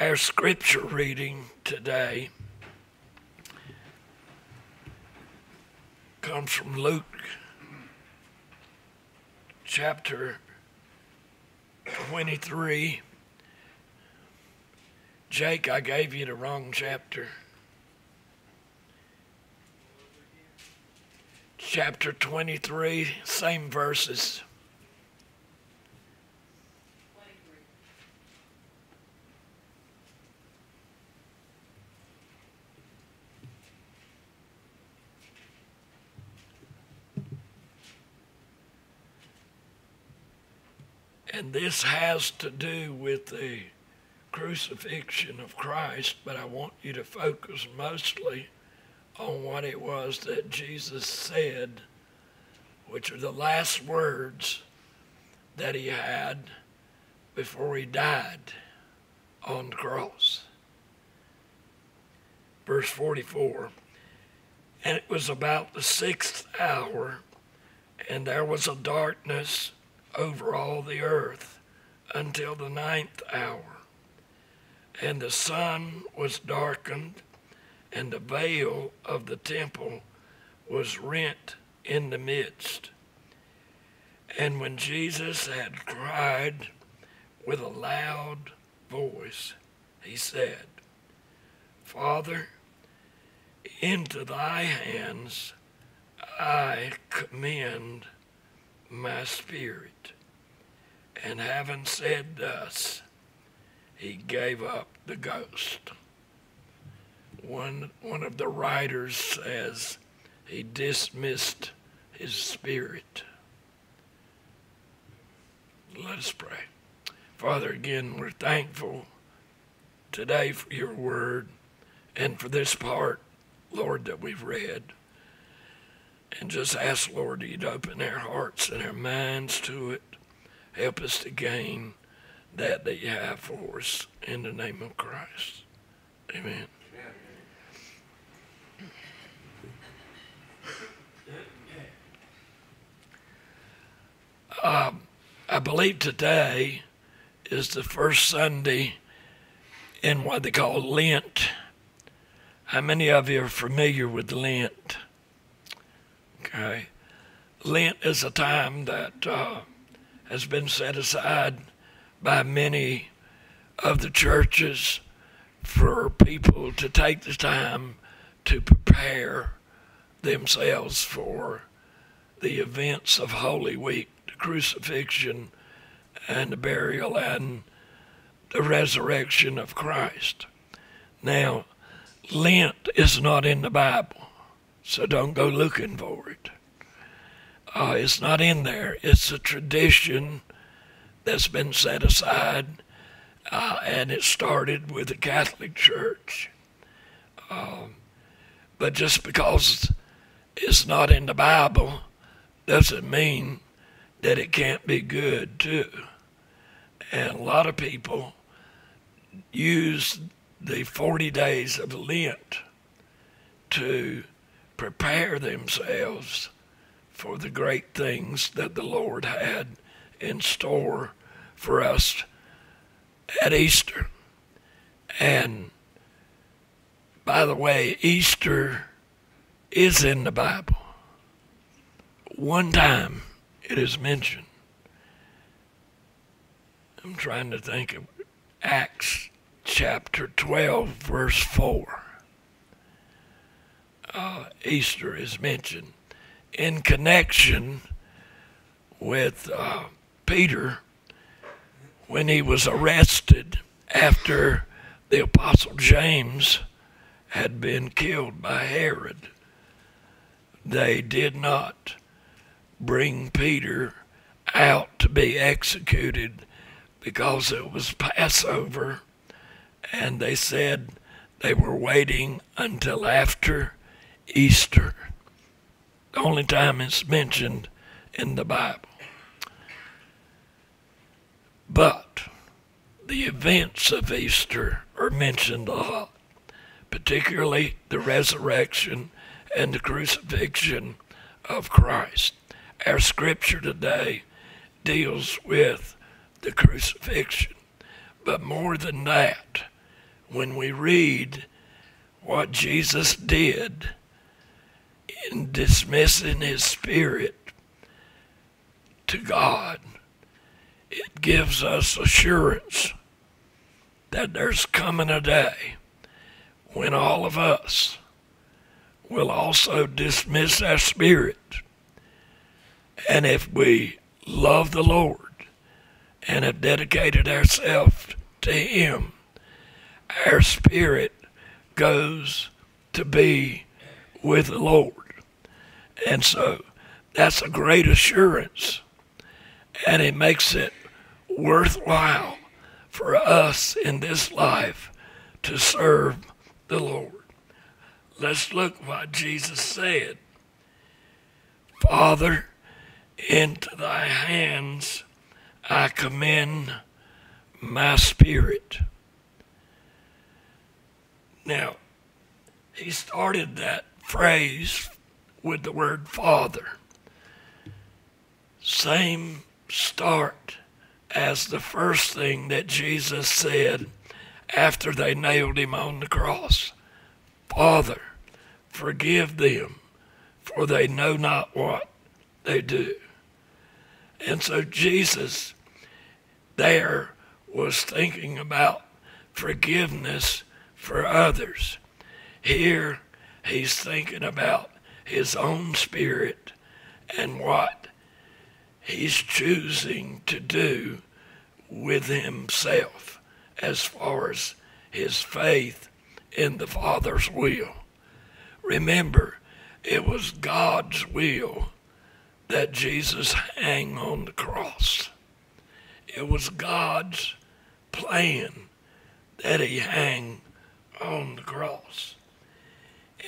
Our scripture reading today comes from Luke chapter 23. Jake, I gave you the wrong chapter. Chapter 23, same verses. And this has to do with the crucifixion of Christ, but I want you to focus mostly on what it was that Jesus said, which are the last words that he had before he died on the cross. Verse 44 And it was about the sixth hour, and there was a darkness over all the earth until the ninth hour. And the sun was darkened, and the veil of the temple was rent in the midst. And when Jesus had cried with a loud voice, he said, Father, into thy hands I commend my spirit. And having said thus, he gave up the ghost. One, one of the writers says he dismissed his spirit. Let us pray. Father, again, we're thankful today for your word and for this part, Lord, that we've read. And just ask, Lord, you'd open their hearts and their minds to it. Help us to gain that that you have for us in the name of Christ. Amen. Um, I believe today is the first Sunday in what they call Lent. How many of you are familiar with Lent? Okay. Lent is a time that uh, has been set aside by many of the churches for people to take the time to prepare themselves for the events of Holy Week, the crucifixion and the burial and the resurrection of Christ. Now, Lent is not in the Bible, so don't go looking for it. Uh, it's not in there. It's a tradition that's been set aside, uh, and it started with the Catholic Church. Um, but just because it's not in the Bible doesn't mean that it can't be good too. And a lot of people use the 40 days of Lent to prepare themselves for the great things that the Lord had in store for us at Easter. And by the way, Easter is in the Bible. One time it is mentioned. I'm trying to think of Acts chapter 12, verse 4. Uh, Easter is mentioned in connection with uh, Peter when he was arrested after the Apostle James had been killed by Herod. They did not bring Peter out to be executed because it was Passover, and they said they were waiting until after Easter. The only time it's mentioned in the Bible. But the events of Easter are mentioned a lot, particularly the resurrection and the crucifixion of Christ. Our scripture today deals with the crucifixion, but more than that, when we read what Jesus did in dismissing his spirit to God, it gives us assurance that there's coming a day when all of us will also dismiss our spirit. And if we love the Lord and have dedicated ourselves to Him, our spirit goes to be with the Lord. And so that's a great assurance. And it makes it worthwhile for us in this life to serve the Lord. Let's look what Jesus said. Father, into thy hands I commend my spirit. Now, he started that phrase with the word Father. Same start as the first thing that Jesus said after they nailed him on the cross Father, forgive them, for they know not what they do. And so Jesus there was thinking about forgiveness for others. Here he's thinking about his own spirit and what he's choosing to do with himself as far as his faith in the Father's will. Remember, it was God's will that Jesus hang on the cross. It was God's plan that he hang on the cross.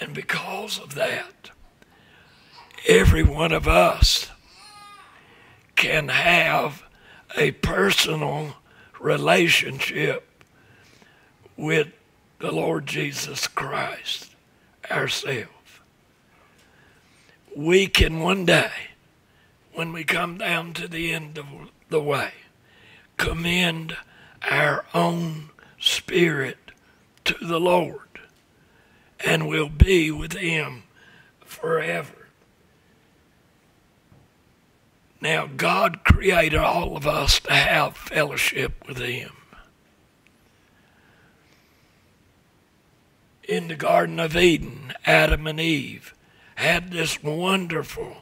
And because of that, every one of us can have a personal relationship with the Lord Jesus Christ ourselves. We can one day, when we come down to the end of the way, commend our own spirit to the Lord and we'll be with Him forever. Now, God created all of us to have fellowship with Him. In the Garden of Eden, Adam and Eve had this wonderful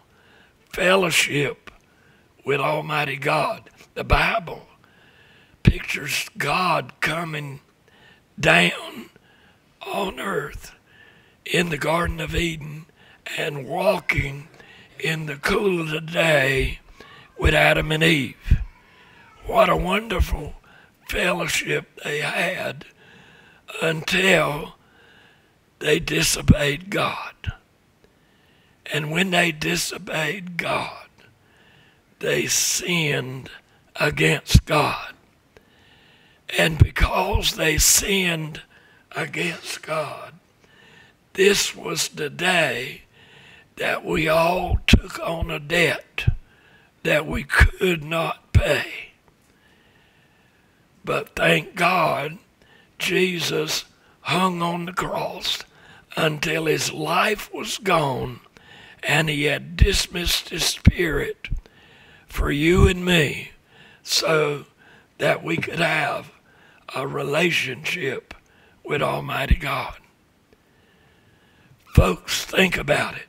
fellowship with Almighty God. The Bible pictures God coming down on earth in the Garden of Eden and walking in the cool of the day with Adam and Eve. What a wonderful fellowship they had until they disobeyed God. And when they disobeyed God, they sinned against God. And because they sinned against God, this was the day that we all took on a debt that we could not pay. But thank God, Jesus hung on the cross until his life was gone and he had dismissed his spirit for you and me so that we could have a relationship with Almighty God. Folks, think about it.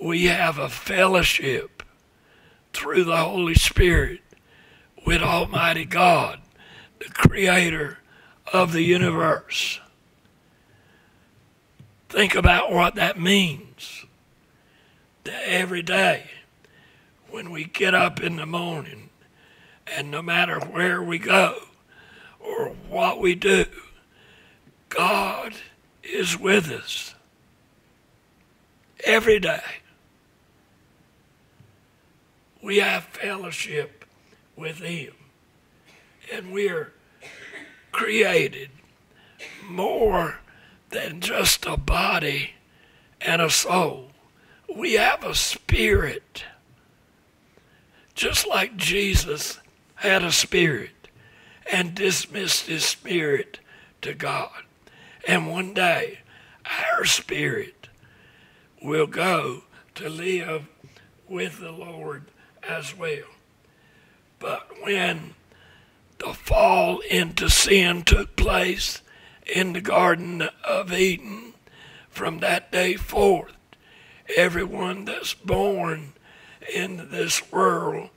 We have a fellowship through the Holy Spirit with Almighty God, the creator of the universe. Think about what that means. That every day when we get up in the morning, and no matter where we go or what we do, God is with us every day we have fellowship with Him. And we're created more than just a body and a soul. We have a spirit. Just like Jesus had a spirit and dismissed his spirit to God. And one day, our spirit will go to live with the Lord as well. But when the fall into sin took place in the Garden of Eden, from that day forth, everyone that's born in this world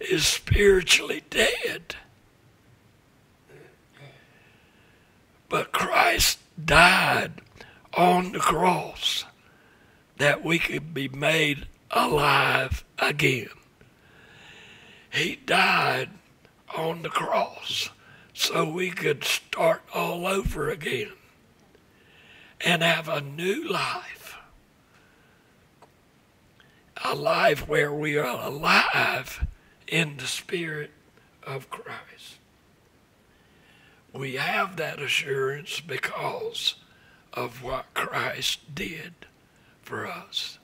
is spiritually dead. But Christ died on the cross that we could be made alive again. He died on the cross so we could start all over again and have a new life. A life where we are alive in the Spirit of Christ. We have that assurance because of what Christ did for us.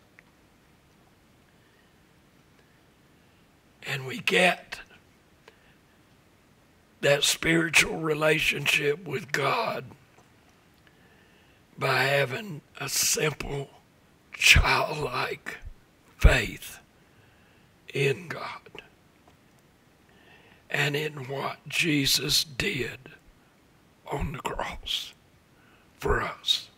And we get that spiritual relationship with God by having a simple, childlike faith in God and in what Jesus did on the cross for us.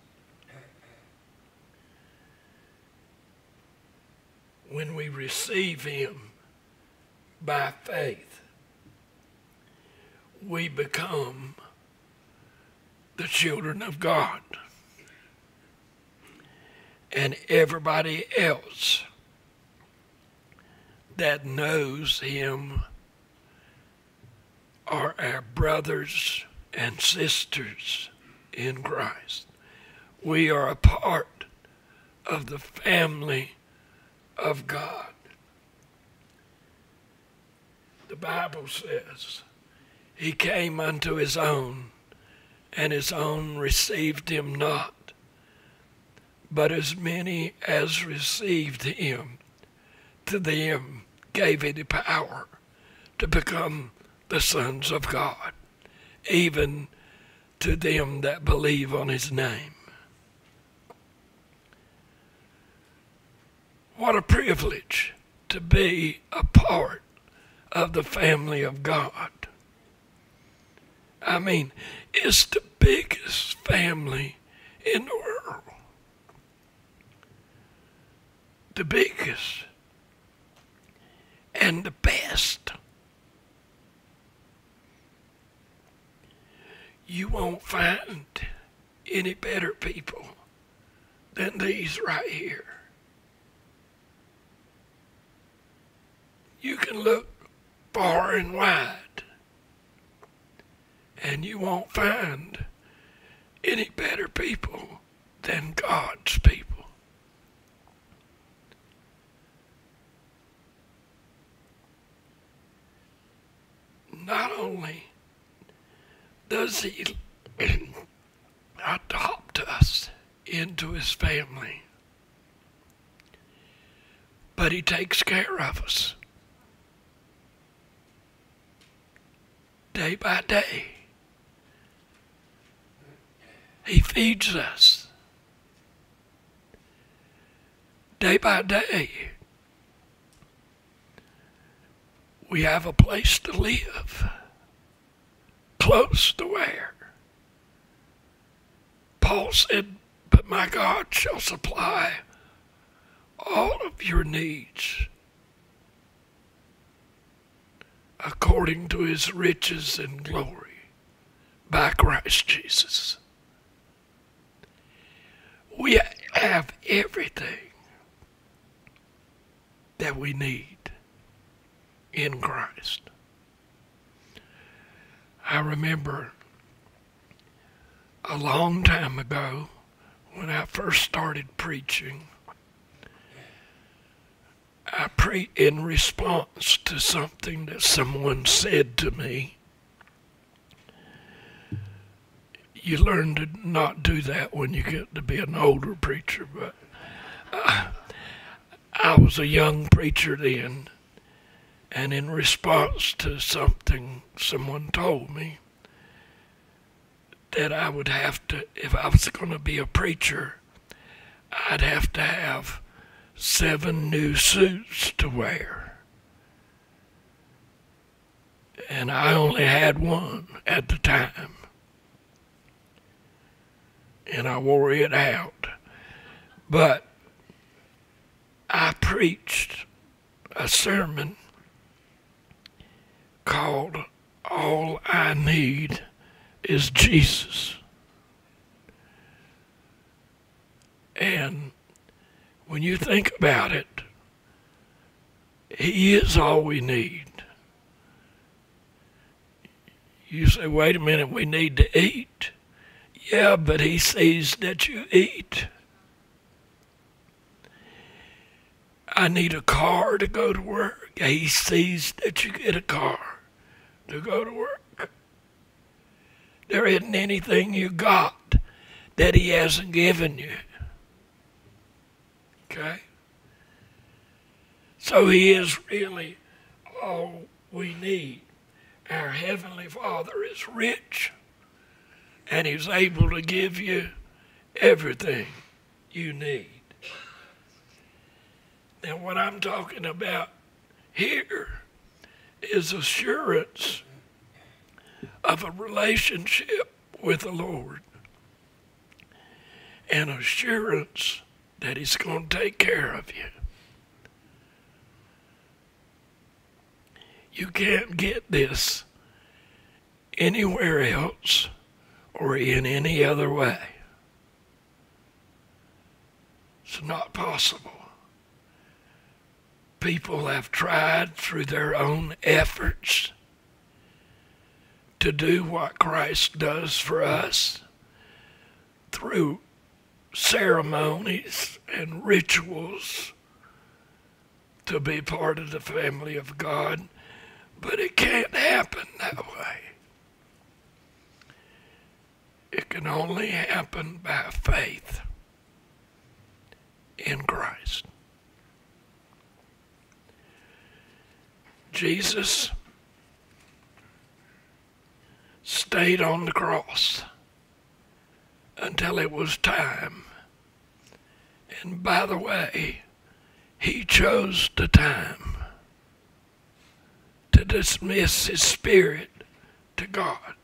When we receive Him by faith, we become the children of God. And everybody else that knows Him are our brothers and sisters in Christ. We are a part of the family of God. The Bible says, He came unto His own, and His own received Him not. But as many as received Him, to them gave He the power to become the sons of God even to them that believe on his name. What a privilege to be a part of the family of God. I mean, it's the biggest family in the world. The biggest and the best. you won't find any better people than these right here. You can look far and wide, and you won't find any better people than God's people. Not only does he adopt us into his family? But he takes care of us day by day. He feeds us day by day. We have a place to live clothes to wear? Paul said, But my God shall supply all of your needs according to his riches and glory by Christ Jesus. We have everything that we need in Christ. I remember a long time ago when I first started preaching, I pre in response to something that someone said to me. You learn to not do that when you get to be an older preacher, but uh, I was a young preacher then and in response to something someone told me, that I would have to, if I was going to be a preacher, I'd have to have seven new suits to wear. And I only had one at the time. And I wore it out. But I preached a sermon called All I Need is Jesus. And when you think about it, He is all we need. You say, wait a minute, we need to eat. Yeah, but He sees that you eat. I need a car to go to work. He sees that you get a car to go to work. There isn't anything you got that He hasn't given you. Okay? So He is really all we need. Our Heavenly Father is rich and He's able to give you everything you need. Now, what I'm talking about here is assurance of a relationship with the Lord and assurance that He's going to take care of you. You can't get this anywhere else or in any other way. It's not possible. People have tried through their own efforts to do what Christ does for us through ceremonies and rituals to be part of the family of God, but it can't happen that way. It can only happen by faith in Christ. Jesus stayed on the cross until it was time. And by the way, he chose the time to dismiss his spirit to God.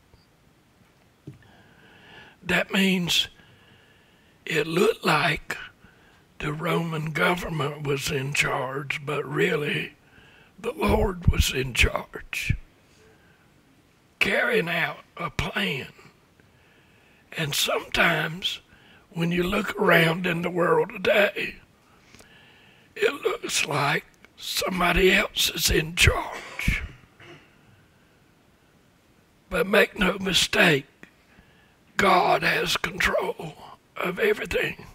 That means it looked like the Roman government was in charge, but really the Lord was in charge, carrying out a plan. And sometimes when you look around in the world today, it looks like somebody else is in charge. But make no mistake, God has control of everything,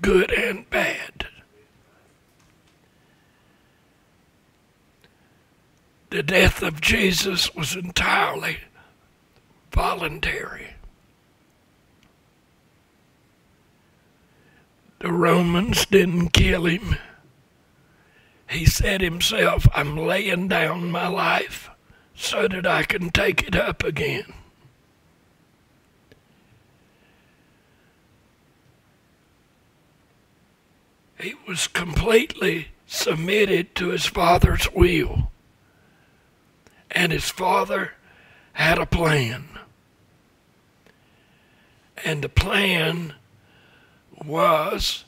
good and bad. The death of Jesus was entirely voluntary. The Romans didn't kill him. He said himself, I'm laying down my life so that I can take it up again. He was completely submitted to his father's will. And his father had a plan. And the plan was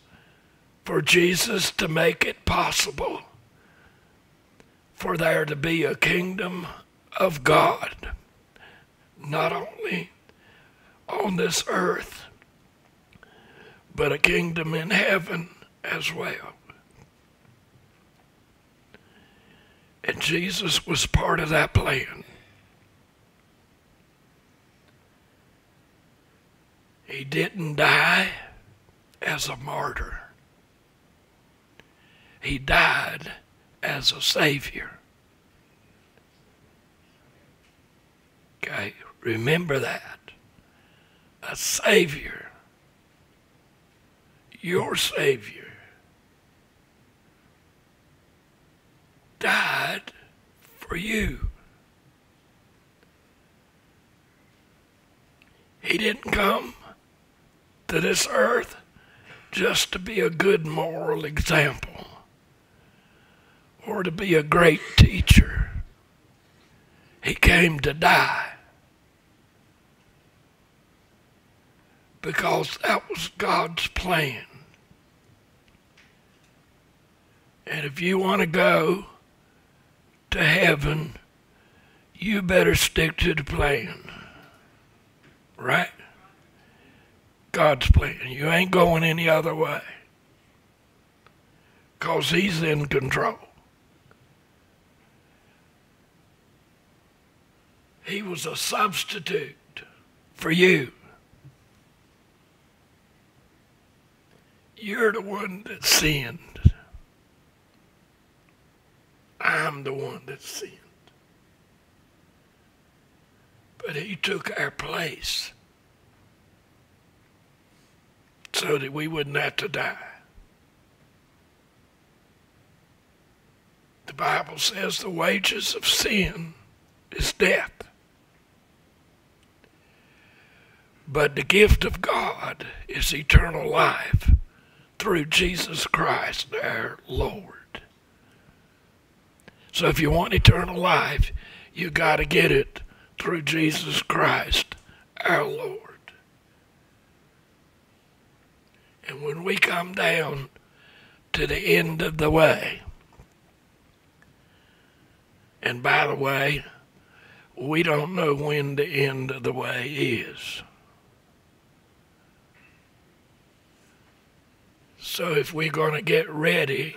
for Jesus to make it possible for there to be a kingdom of God, not only on this earth, but a kingdom in heaven as well. And Jesus was part of that plan. He didn't die as a martyr. He died as a Savior. Okay, remember that. A Savior. Your Savior. died for you. He didn't come to this earth just to be a good moral example or to be a great teacher. He came to die. Because that was God's plan. And if you want to go to heaven, you better stick to the plan. Right? God's plan. You ain't going any other way. Because He's in control. He was a substitute for you. You're the one that sinned. I'm the one that sinned. But he took our place so that we wouldn't have to die. The Bible says the wages of sin is death. But the gift of God is eternal life through Jesus Christ our Lord. So if you want eternal life, you got to get it through Jesus Christ our Lord. And when we come down to the end of the way, and by the way, we don't know when the end of the way is. So if we're going to get ready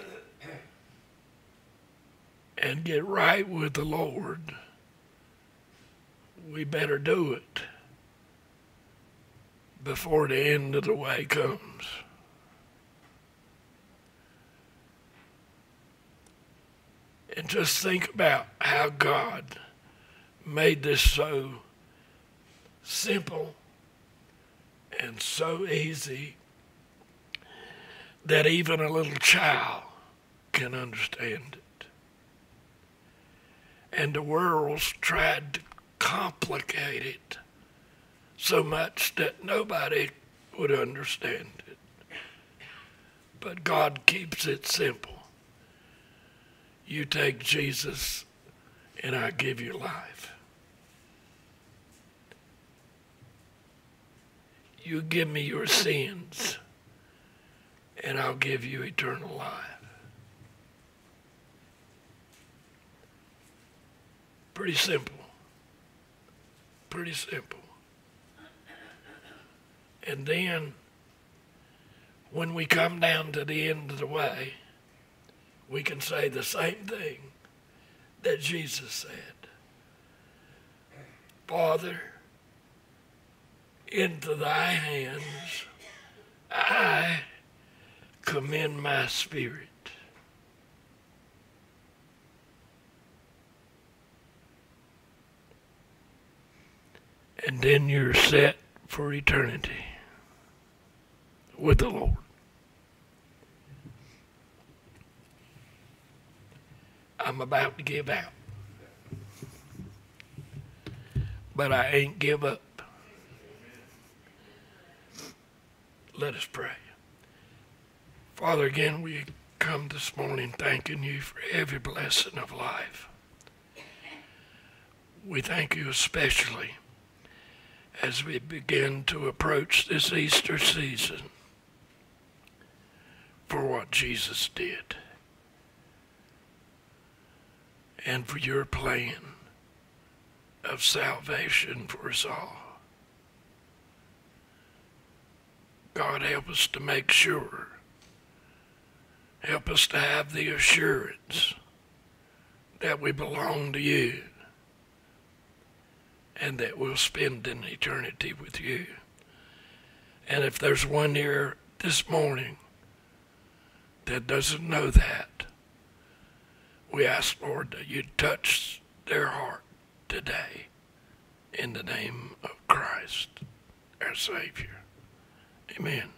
and get right with the Lord, we better do it before the end of the way comes. And just think about how God made this so simple and so easy that even a little child can understand it. And the world's tried to complicate it so much that nobody would understand it. But God keeps it simple. You take Jesus, and I give you life. You give me your sins, and I'll give you eternal life. Pretty simple. Pretty simple. And then when we come down to the end of the way, we can say the same thing that Jesus said Father, into thy hands I commend my spirit. And then you're set for eternity with the Lord. I'm about to give out. But I ain't give up. Let us pray. Father, again, we come this morning thanking you for every blessing of life. We thank you especially as we begin to approach this Easter season for what Jesus did and for your plan of salvation for us all. God, help us to make sure. Help us to have the assurance that we belong to you and that we'll spend an eternity with you. And if there's one here this morning that doesn't know that, we ask, Lord, that you touch their heart today in the name of Christ, our Savior. Amen.